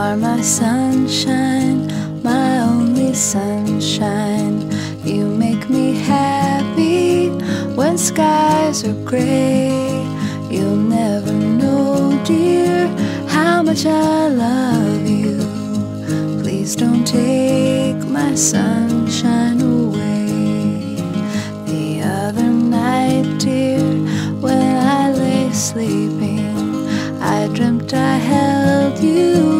my sunshine, my only sunshine. You make me happy when skies are gray. You'll never know, dear, how much I love you. Please don't take my sunshine away. The other night, dear, when I lay sleeping, I dreamt I held you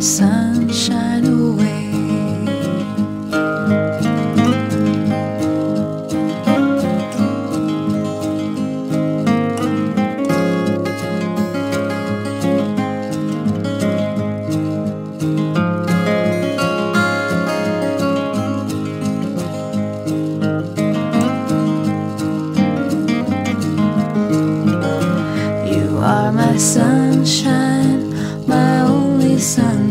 sunshine away. You are my sunshine, my only